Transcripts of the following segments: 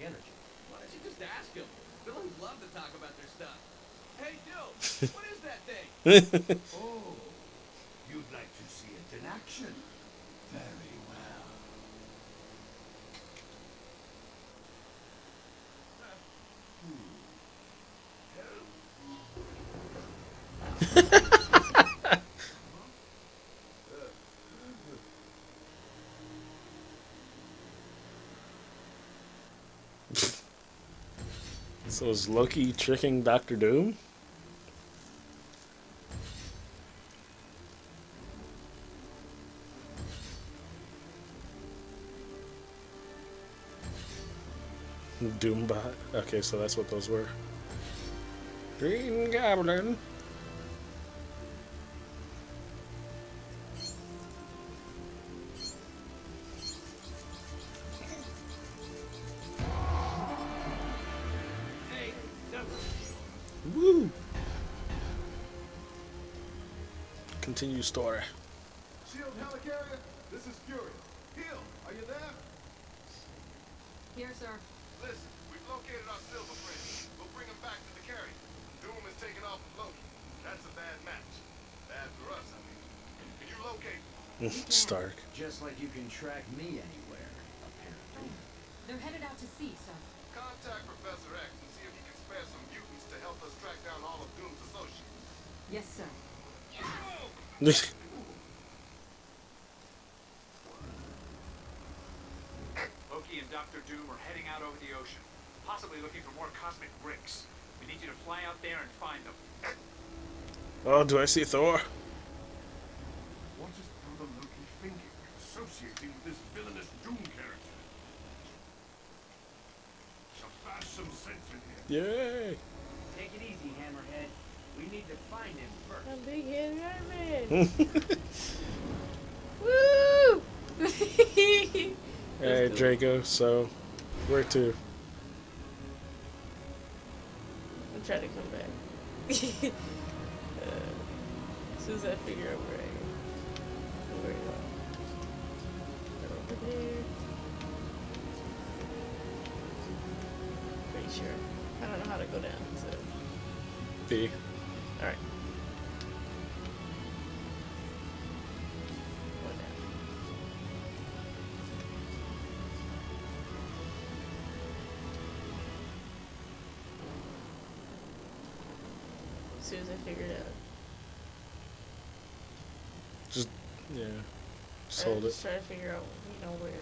energy. Why don't you just ask them? Villains love to talk about their stuff. Hey, Dill, what is that thing? Oh, you'd like to see it in action? Very well. So is Loki tricking Doctor Doom? Doombot. Okay, so that's what those were. Green Goblin. Woo! Continue story. Shield helicarrier, this is Fury. Hill, are you there? Here, sir. Listen, we've located our silver friend. We'll bring him back to the carrier. Doom is taking off with Loki. That's a bad match. Bad for us, I mean. Can you locate? Stark. Just like you can track me anywhere, apparently. They're headed out to sea, sir. Contact Professor X help us track down all of Doom's associates. Yes, sir. Loki and Doctor Doom are heading out over the ocean, possibly looking for more cosmic bricks. We need you to fly out there and find them. oh, do I see Thor? What is Brother Loki thinking, associating with this villainous Doom character? Shall bash some sense in here. Yay! Take it easy, Hammerhead. We need to find him first. A big head mermaid. Woo! Alright, Draco, so where to? I'm trying to come back. uh, as soon as I figure out where I am. Where you are. Over there. Pretty sure. I don't know how to go down, so. B. Alright. One down. As soon as I figure it out. Just yeah. Just I'm hold it. just trying to figure out, you know, where.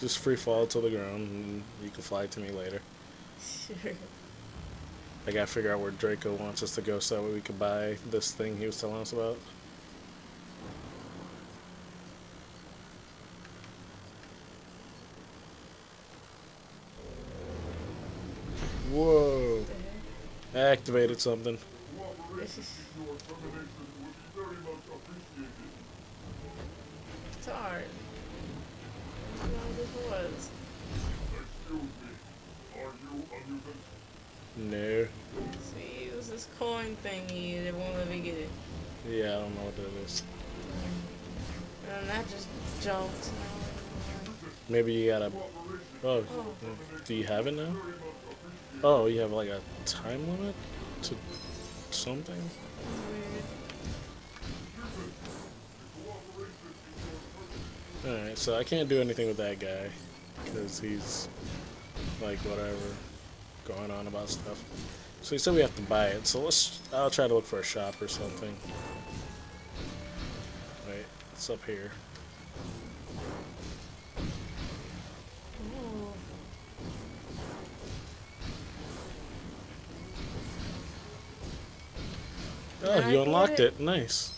Just free fall to the ground and you can fly to me later. Sure. I gotta figure out where Draco wants us to go so that way we can buy this thing he was telling us about. Whoa! I activated something. It's hard. I don't know what this was. No. See, it was this coin thingy that won't let me get it. Yeah, I don't know what that is. And that just jumped. Maybe you gotta. Oh, do you have it now? Oh, you have like a time limit to something? Weird. Alright, so I can't do anything with that guy. Because he's like whatever going on about stuff. So he said we have to buy it, so let's I'll try to look for a shop or something. Wait, it's up here. Oh, you unlocked it? it. Nice.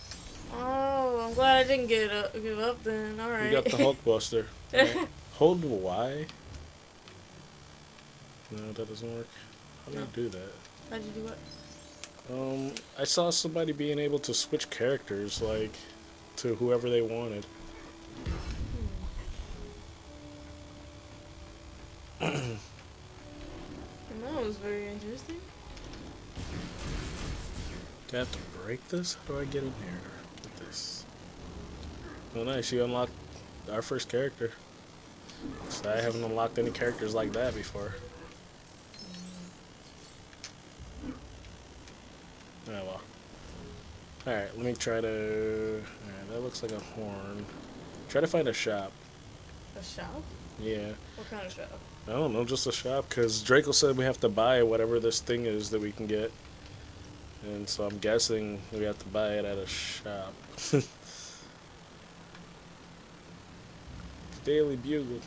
Oh, I'm glad I didn't get up, give up then. All right. You got the Hulk Buster. Hold Y. No, that doesn't work. How do No. you do that? How'd you do what? Um, I saw somebody being able to switch characters, like, to whoever they wanted. And that was very interesting. Do I have to break this? How do I get in here with this? Oh, nice. You unlocked our first character. So I haven't unlocked any characters like that before. Oh well. Alright, let me try to... Alright, that looks like a horn. Try to find a shop. A shop? Yeah. What kind of shop? I don't know, just a shop, because Draco said we have to buy whatever this thing is that we can get. And so I'm guessing we have to buy it at a shop. Daily Bugle.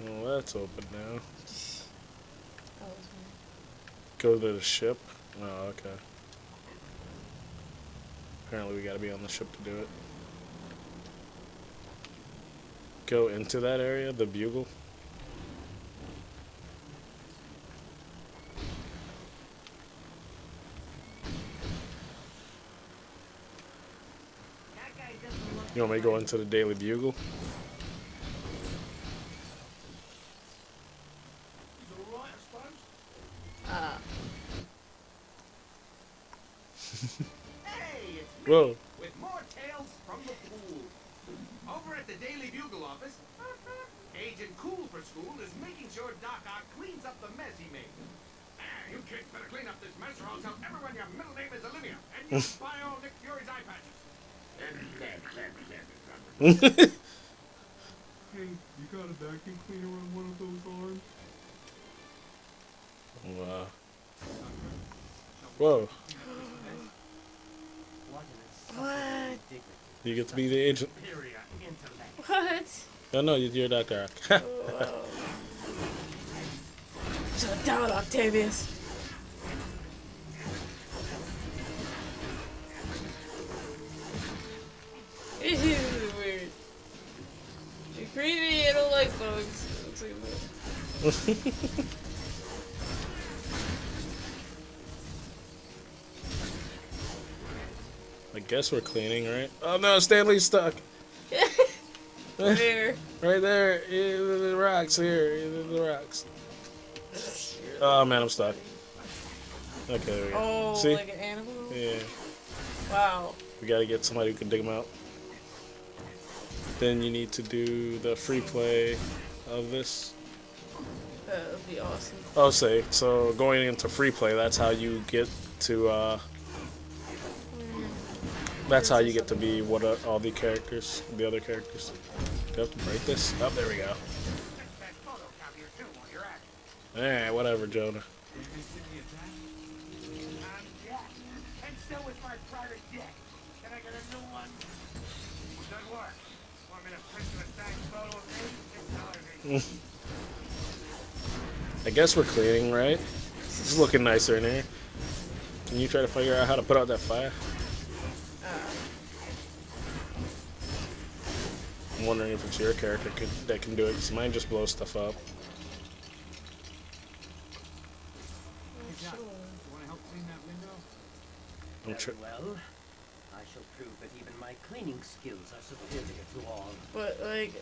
Well, that's open now. That was me. Go to the ship. Oh, okay. Apparently, we gotta be on the ship to do it. Go into that area, the bugle. You want me to go into the Daily Bugle? Ah. Hey, it's me Whoa. with more tales from the pool. Over at the Daily Bugle office, Agent Cool for School is making sure Doc Ock cleans up the mess he made. Ah, you kids better clean up this mess or I'll tell everyone your middle name is Olivia and you buy all Nick Fury's eye patches. Hey, you got a vacuum cleaner on one of those arms? Wow. Whoa. What? You get to be the agent. What? Oh no, you're Dr. Whoa. Shut down, Octavius. This is weird. You're creepy. I don't like bugs. Looks like a bug. I guess we're cleaning, right? Oh no, Stan Lee's stuck. Where? Right there. Yeah, the the rocks here. Yeah, The rocks. Oh man, I'm stuck. Okay, there we go. Oh, See? like an animal? Yeah. Wow. We gotta get somebody who can dig them out. Then you need to do the free play of this. That would be awesome. Oh, say, so going into free play, that's how you get to, uh, that's how you get to be what are all the characters, the other characters. Do I have to break this? Oh, there we go. Alright, whatever, Jonah. Is I guess we're cleaning, right? It's looking nicer in here. Can you try to figure out how to put out that fire? Wondering if it's your character could, that can do it, because mine just blows stuff up. Sure. Want to help clean that window? I'm Very well. I shall prove that even my cleaning skills are superior to all. But, like,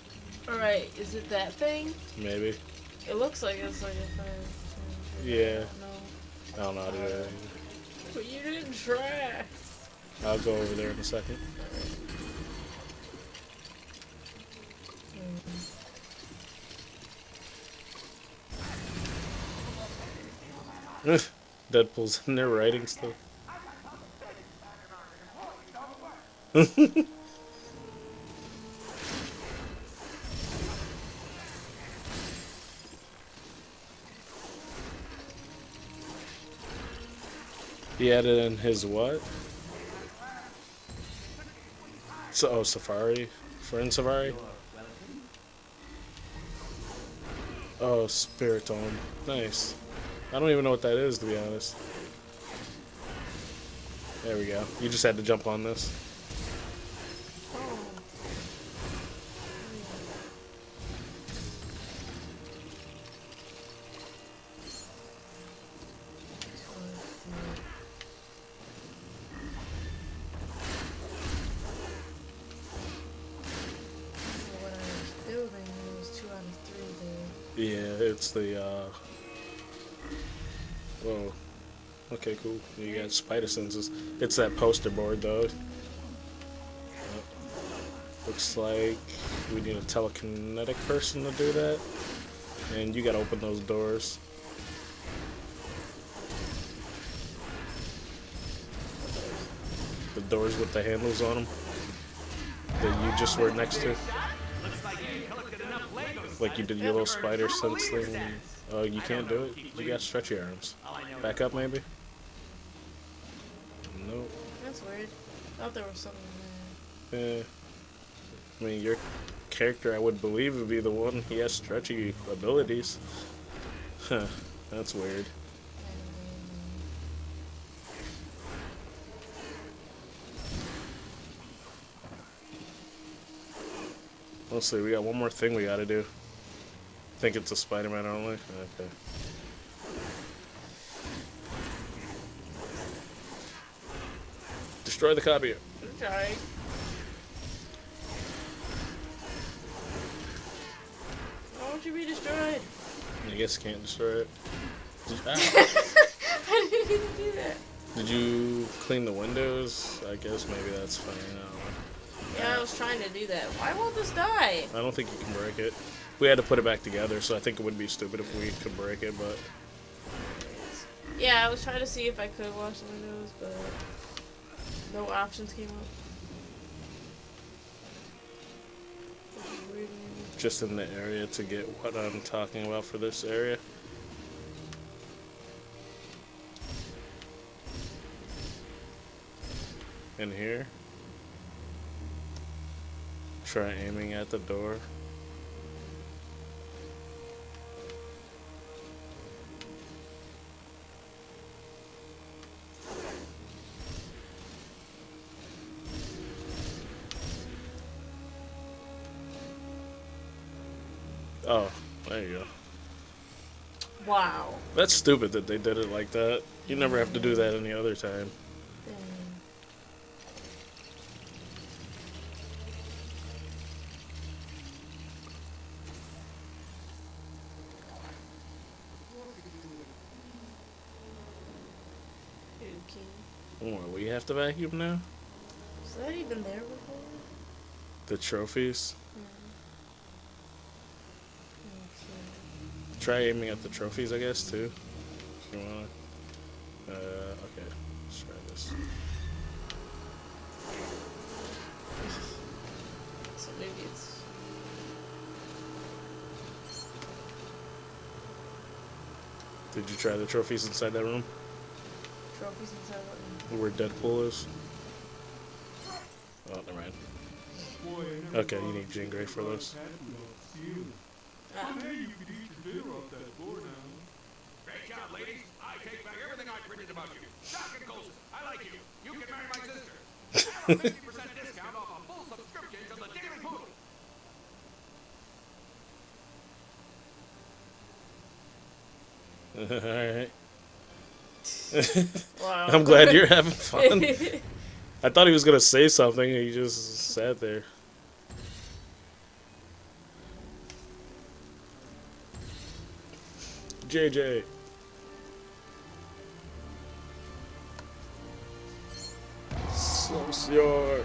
alright, is it that thing? Maybe. It looks like it's like a fire. Yeah. No. I don't know how to do that. But you didn't try. I'll go over there in a second. Deadpool's in there writing stuff. he added in his what? So, oh, Safari? Friend Safari? Oh, Spirit Tome. Nice. I don't even know what that is, to be honest. There we go. You just had to jump on this. What I was building it was two out of three there. Yeah, it's the, uh... Whoa. Okay, cool. You got spider senses. It's that poster board though. Yep. Looks like we need a telekinetic person to do that. And you gotta open those doors. The doors with the handles on them that you just were next to. Like you did your little spider sense thing. Oh, you can't do it? You got stretchy arms. Back up, maybe? Nope. That's weird. I thought there was something there. Eh. I mean, your character, I would believe, would be the one. He has stretchy abilities. Huh. That's weird. Let's see, we got one more thing we gotta do. Think it's a Spider-Man only? Okay. Destroy the copy. Trying. Why won't you be destroyed? I guess can't destroy it. Did, ah, How did you do that? did you clean the windows? I guess maybe that's fine. I. Yeah, I was trying to do that. Why won't this die? I don't think you can break it. We had to put it back together, so I think it would be stupid if we could break it, but Yeah, I was trying to see if I could wash the windows, but no options came up. Which is weird. just in the area to get what I'm talking about for this area. In here. Try aiming at the door. Wow. That's stupid that they did it like that. You never have to do that any other time. Dang. Okay. What, we have to vacuum now? Was that even there before? The trophies? Okay. Try aiming at the trophies, I guess, too. If you wanna. Uh, okay. Let's try this. So maybe it's. Did you try the trophies inside that room? Trophies inside what? Where Deadpool is? Oh, never mind. Okay, you need Jean Grey for those. Ah, Great job, ladies. I take back everything I printed about you. Doc and Coulson, I like you. You can marry my sister. Now a 50% discount off a full subscription to the Daily Poodle. Alright. wow. I'm glad you're having fun. I thought he was gonna say something he just sat there. JJ. Excelsior.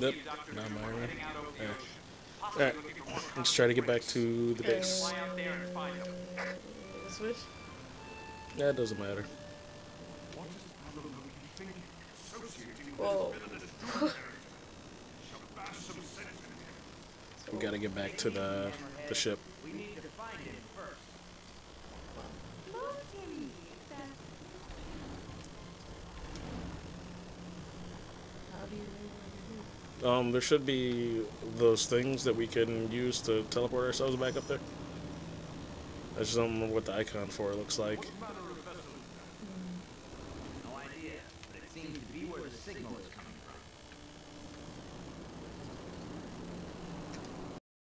Yep, not my room. Heading out over the Yeah. Alright. more Let's try to get back to the base. Fly out there and find them. Switch? Yeah, it doesn't matter. Whoa. We gotta get back to the the ship. We need to find him first. How do you know where Um, there should be those things that we can use to teleport ourselves back up there. I just don't remember what the icon for it looks like.